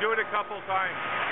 Do it a couple times.